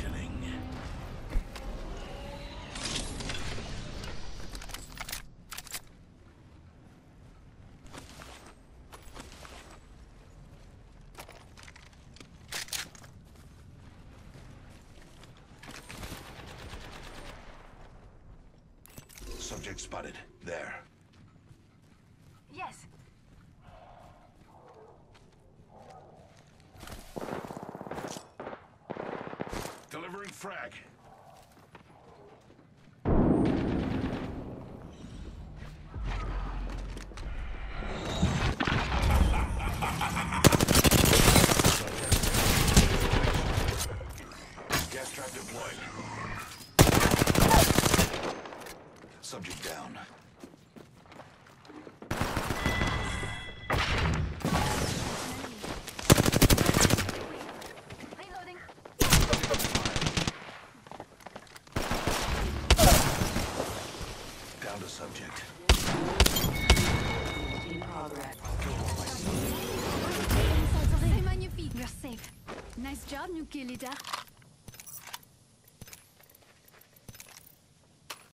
frightening. Subject spotted. There. Delivering frag. Subject down. Down to subject. In progress. We're safe. Nice job, Nuki leader.